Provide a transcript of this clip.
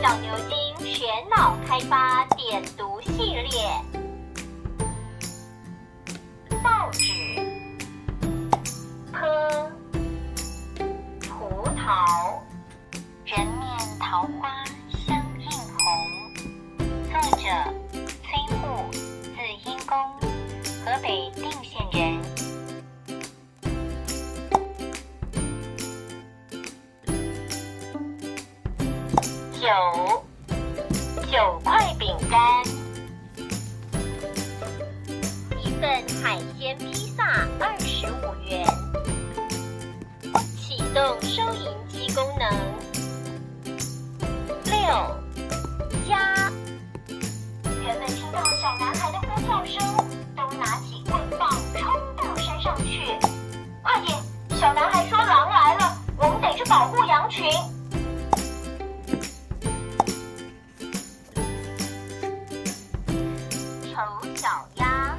小牛津全脑开发点读系列，报纸、坡、葡萄、人面桃花相映红。作者：崔护，字因公，河北定县九。九块饼干，一份海鲜披萨二十五元。启动收银机功能。六加，人们听到小男孩的呼叫声，都拿起棍棒冲到山上去。快点，小男孩说狼来了，我们得去保护羊群。丑小鸭。